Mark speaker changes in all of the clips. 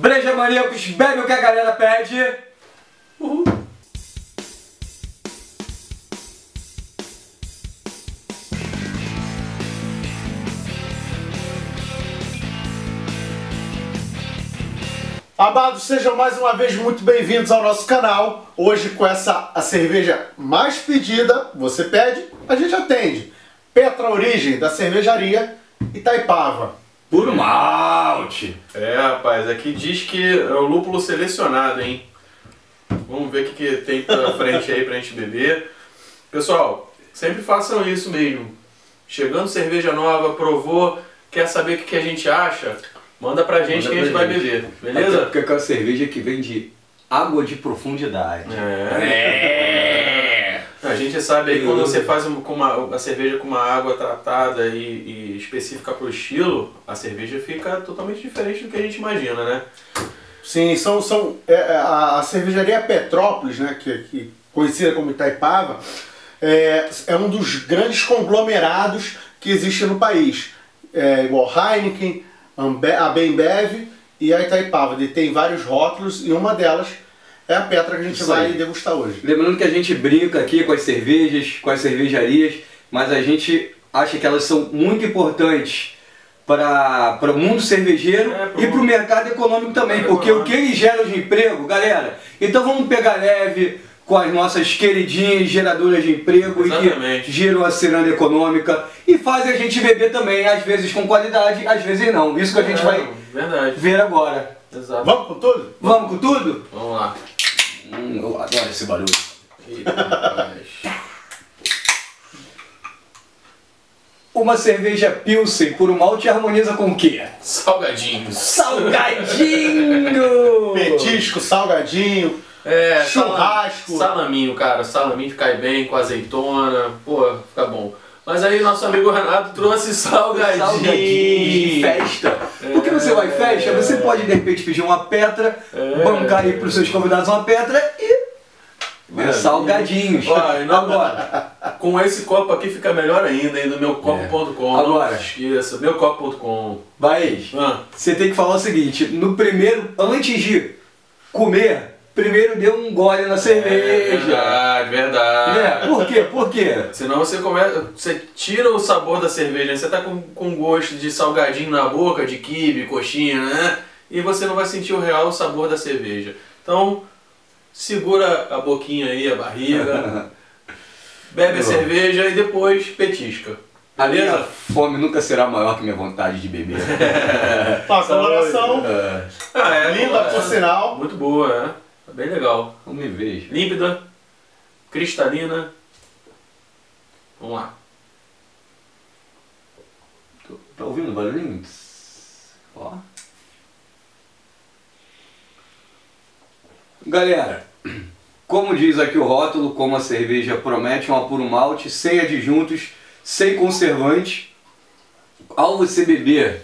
Speaker 1: Breja Maníacos, bebe o que a galera pede. Uhul.
Speaker 2: Amados, sejam mais uma vez muito bem-vindos ao nosso canal. Hoje com essa a cerveja mais pedida, você pede, a gente atende. Petra Origem, da cervejaria Itaipava.
Speaker 1: Puro malte.
Speaker 3: É, rapaz, aqui diz que é o lúpulo selecionado, hein? Vamos ver o que, que tem pra frente aí pra gente beber. Pessoal, sempre façam isso mesmo. Chegando cerveja nova, provou, quer saber o que, que a gente acha? Manda pra gente
Speaker 1: Manda
Speaker 3: que a gente vai
Speaker 1: gente.
Speaker 3: beber,
Speaker 1: Até
Speaker 3: beleza?
Speaker 1: porque é aquela cerveja que vem de água de profundidade.
Speaker 3: É. A gente sabe aí quando você faz uma, uma, a cerveja com uma água tratada e, e específica pro estilo, a cerveja fica totalmente diferente do que a gente imagina, né?
Speaker 2: Sim, são, são é, é, a, a cervejaria Petrópolis, né, que, que conhecida como Itaipava, é, é um dos grandes conglomerados que existe no país. É, igual Heineken, Ambe, a Bembev e a Itaipava. E tem vários rótulos e uma delas é a Petra que a gente
Speaker 1: Isso
Speaker 2: vai
Speaker 1: aí.
Speaker 2: degustar hoje.
Speaker 1: Lembrando que a gente brinca aqui com as cervejas, com as cervejarias, mas a gente acha que elas são muito importantes para o mundo cervejeiro
Speaker 3: É, pro
Speaker 1: e para o mercado econômico também, porque o que eles geram de emprego, galera, então vamos pegar leve com as nossas queridinhas geradoras de emprego e que
Speaker 3: Exatamente.
Speaker 1: geram a ciranda econômica e fazem a gente beber também, às vezes com qualidade, às vezes não. Isso que a gente
Speaker 3: É,
Speaker 1: vai
Speaker 3: Verdade.
Speaker 1: ver agora.
Speaker 3: Exato.
Speaker 2: Vamos com tudo?
Speaker 1: Vamos com tudo?
Speaker 3: Vamos lá.
Speaker 1: Hum, eu adoro esse barulho.
Speaker 3: Eita, rapaz.
Speaker 1: Uma cerveja Pilsen por um malte harmoniza com o quê?
Speaker 3: Salgadinhos.
Speaker 1: Salgadinho!
Speaker 2: Petisco, salgadinho,
Speaker 3: É,
Speaker 2: Churrasco.
Speaker 3: sala- Salaminho, cara. Salaminho cai bem com azeitona. Pô, fica bom. Mas aí nosso amigo Renato trouxe salgadinho.
Speaker 1: Salgadinho de festa. Porque você vai em festa, você pode de repente pedir uma petra,
Speaker 3: É.
Speaker 1: bancar aí pros seus convidados uma petra e.
Speaker 3: Maravilha.
Speaker 1: salgadinhos.
Speaker 3: Ó, e não-
Speaker 1: Agora,
Speaker 3: Com esse copo aqui fica melhor ainda, hein, do meucopo.com.
Speaker 1: É. Agora.
Speaker 3: Não esqueça, meucopo.com.
Speaker 1: vai.
Speaker 3: Ah,
Speaker 1: Você tem que falar o seguinte: no primeiro, antes de comer, primeiro dê um gole na
Speaker 3: é
Speaker 1: cerveja.
Speaker 3: Verdade, verdade.
Speaker 1: É, por quê? Por quê?
Speaker 3: Senão você começa. Você tira o sabor da cerveja, você tá com, com gosto de salgadinho na boca, de quibe, coxinha, né? E você não vai sentir o real sabor da cerveja. Então, segura a boquinha aí, a barriga, bebe a cerveja e depois petisca.
Speaker 1: A minha fome nunca será maior que minha vontade de beber.
Speaker 2: Ó, coloração
Speaker 1: É,
Speaker 3: Ah, é,
Speaker 2: linda por
Speaker 3: é.
Speaker 2: sinal.
Speaker 3: Muito boa, é. Tá bem legal.
Speaker 1: me vejo.
Speaker 3: Límpida, cristalina. Vamos lá.
Speaker 1: Tô- Tá ouvindo o barulhinho? Ó. Galera, como diz aqui o rótulo, como a cerveja promete uma puro malte, sem adjuntos, sem conservante, ao você beber,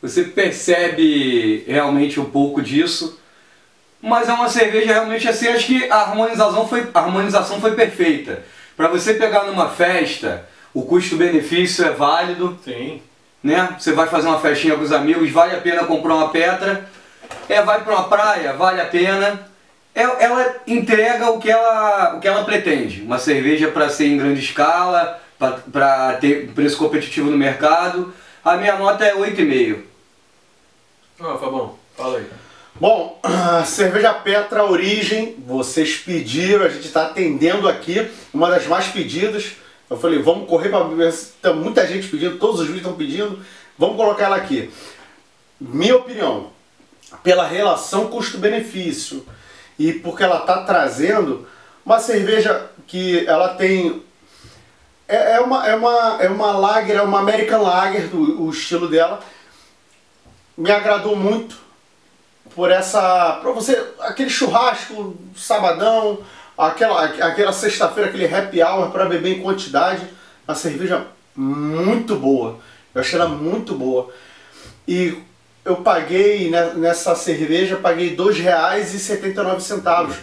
Speaker 1: você percebe realmente um pouco disso, mas é uma cerveja realmente assim, acho que a harmonização foi, a harmonização foi perfeita. Para você pegar numa festa, o custo-benefício é válido,
Speaker 3: Sim.
Speaker 1: né? Você vai fazer uma festinha com os amigos, vale a pena comprar uma Petra. É, vai para uma praia, vale a pena. É- Ela entrega o que ela, o que ela pretende. Uma cerveja para ser em grande escala, para ter preço competitivo no mercado. A minha nota é 8,5.
Speaker 3: Ó, Fabão, fala aí.
Speaker 2: Bom, cerveja Petra Origem, vocês pediram, a gente está atendendo aqui, uma das mais pedidas. Eu falei, vamos correr para tem muita gente pedindo, todos os vídeos estão pedindo, vamos colocar ela aqui. Minha opinião, pela relação custo-benefício e porque ela está trazendo uma cerveja que ela tem é, é uma é uma é uma lager, é uma American Lager do o estilo dela. Me agradou muito por essa. Pra você. aquele churrasco, sabadão, aquela, aquela sexta-feira, aquele happy hour para beber em quantidade. Uma cerveja muito boa. Eu achei ela muito boa. E eu paguei né, nessa cerveja, paguei R$ 2,79.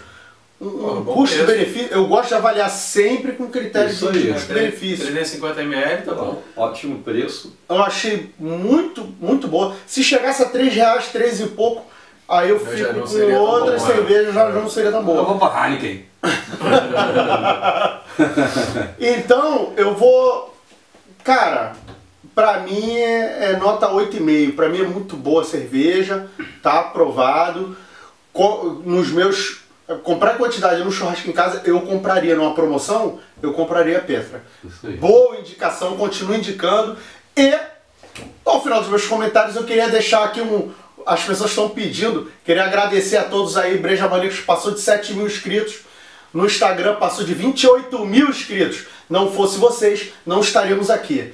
Speaker 2: Um, um custo-benefício. Eu gosto de avaliar sempre com critério
Speaker 1: Isso
Speaker 2: de custo-benefício.
Speaker 3: 350 ml, tá bom.
Speaker 1: Ótimo preço.
Speaker 2: Eu achei muito, muito boa. Se chegasse a 3 reais, 3 e pouco, Aí eu
Speaker 3: Eu
Speaker 2: fico com outras
Speaker 3: bom, né?
Speaker 2: já não seria tão
Speaker 1: Eu
Speaker 2: boa.
Speaker 1: vou pra Heineken.
Speaker 2: Então, eu vou. Cara, pra mim é, é nota 8,5. Pra mim é muito boa a cerveja, tá aprovado. Co- nos meus. Comprar quantidade no churrasco em casa, eu compraria numa promoção, eu compraria a Petra. Boa indicação, continuo indicando. E ao final dos meus comentários eu queria deixar aqui um. As pessoas estão pedindo, queria agradecer a todos aí. Breja Manicos passou de 7 mil inscritos. No Instagram passou de 28 mil inscritos. Não fosse vocês, não estaríamos aqui.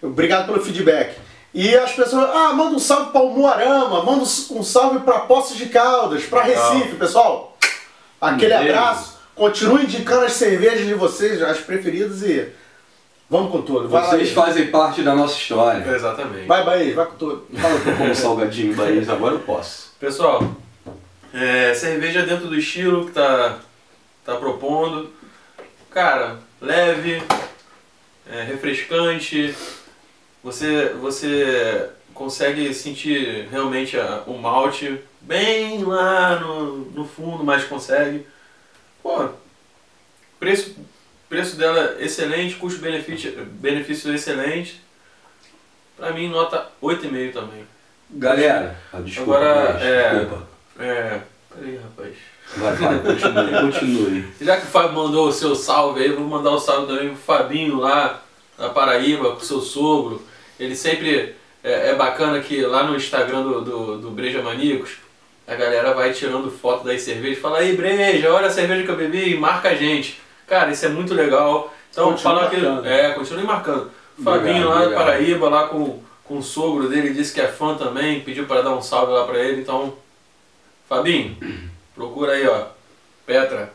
Speaker 2: Obrigado pelo feedback. E as pessoas, ah, manda um salve para o Moarama, manda um salve para Poços de Caldas, para. Recife, pessoal. Aquele abraço. Continue indicando as cervejas de vocês, as preferidas e vamos com tudo. Vai lá,
Speaker 1: Vocês fazem parte da nossa história.
Speaker 3: Exatamente.
Speaker 2: Vai, Bahia, vai com tudo.
Speaker 1: Fala que eu como salgadinho, Bahia, agora eu posso.
Speaker 3: Pessoal, é, cerveja dentro do estilo que tá, tá propondo. Cara, leve, é, refrescante. Você, você consegue sentir realmente a- o malte bem lá no, no fundo, mas consegue. Pô, preço, preço dela excelente, custo-benefício benefício excelente. Pra mim, nota 8,5 também.
Speaker 1: Galera, ah, desculpa,
Speaker 3: Agora,
Speaker 1: mas,
Speaker 3: é-
Speaker 1: desculpa.
Speaker 3: É. Peraí, rapaz.
Speaker 1: Vai, vai, continue, continue.
Speaker 3: Já que o Fábio mandou o seu salve aí, vou mandar o salve também pro Fabinho lá na Paraíba, com o seu sogro. Ele sempre é, é bacana que lá no Instagram do, do, do Breja Maníacos, a galera vai tirando foto das cervejas e fala, aí Breja, olha a cerveja que eu bebi e marca a gente. Cara, isso é muito legal. Então,
Speaker 2: Continue
Speaker 3: falar que. É, continue marcando. Fabinho lá
Speaker 1: Obrigado,
Speaker 3: Paraíba, lá com, com o sogro dele, disse que é fã também, pediu para dar um salve lá pra ele. Então, Fabinho, procura aí, ó. Petra.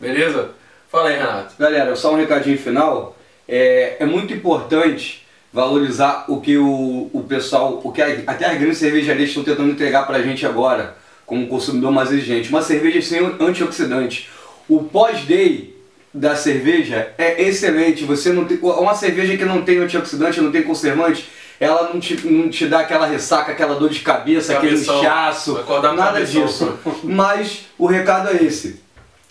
Speaker 3: Beleza? Fala aí, Renato.
Speaker 1: Galera, só um recadinho final. É, é muito importante valorizar o que o, o pessoal, o que a- até as grandes cervejarias estão tentando entregar pra gente agora, como consumidor mais exigente. Uma cerveja sem antioxidante. O pós-day da cerveja é excelente. Você não tem, uma cerveja que não tem antioxidante, não tem conservante, ela não te, não te dá aquela ressaca, aquela dor de cabeça, aquele
Speaker 3: Cabeção.
Speaker 1: inchaço,
Speaker 3: acordar com
Speaker 1: nada
Speaker 3: cabeção,
Speaker 1: disso. Mas o recado é esse.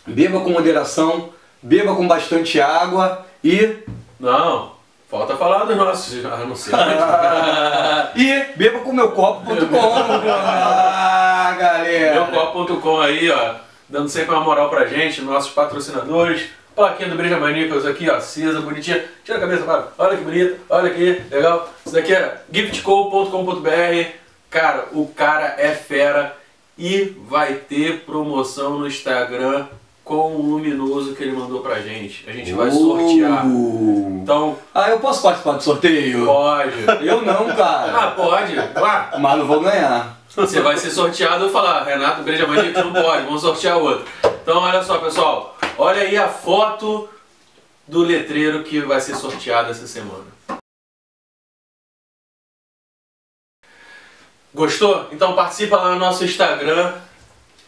Speaker 1: Beba com moderação, beba com bastante água e.
Speaker 3: Não, falta falar dos nossos anunciantes.
Speaker 1: e beba com meu copo.com. ah, galera!
Speaker 3: Meucopo.com aí, ó, dando sempre uma moral pra gente, nossos patrocinadores. Plaquinha do Breja Maníacos aqui, ó, cinza, bonitinha. Tira a cabeça, Fábio. Olha que bonito, olha que legal. Isso daqui é giftco.com.br. Cara, o cara é fera e vai ter promoção no Instagram com o luminoso que ele mandou pra gente. A gente vai sortear.
Speaker 1: Uh.
Speaker 3: Então,
Speaker 1: Ah, eu posso participar do sorteio?
Speaker 3: pode.
Speaker 1: Eu não,
Speaker 3: Ah,
Speaker 1: cara.
Speaker 3: pode. Vá.
Speaker 1: Mas não vou ganhar.
Speaker 3: Você vai ser sorteado, eu falar, Renato Breja Maníacos não pode, vamos sortear outro. Então olha só pessoal, olha aí a foto do letreiro que vai ser sorteado essa semana. Gostou? Então participa lá no nosso Instagram,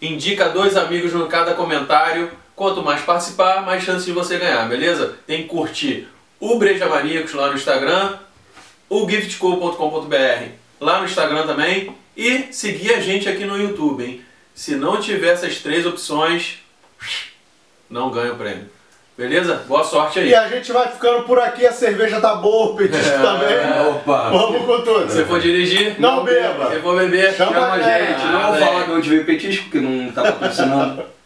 Speaker 3: indica dois amigos no cada comentário. Quanto mais participar, mais chance de você ganhar, beleza? Tem que curtir o Breja Maníacos lá no Instagram, o giftco.com.br lá no Instagram também e seguir a gente aqui no YouTube, hein? Se não tiver essas três opções, não ganha o prêmio. Beleza? Boa sorte aí.
Speaker 2: E a gente vai ficando por aqui, a cerveja tá boa, o petisco
Speaker 3: É.
Speaker 2: também.
Speaker 1: Opa!
Speaker 2: Vamos com tudo.
Speaker 3: Se for dirigir,
Speaker 2: Não beba.
Speaker 3: se for beber,
Speaker 2: Chama
Speaker 1: Chama a gente, não vou falar onde veio o petisco, que não tá patrocinando.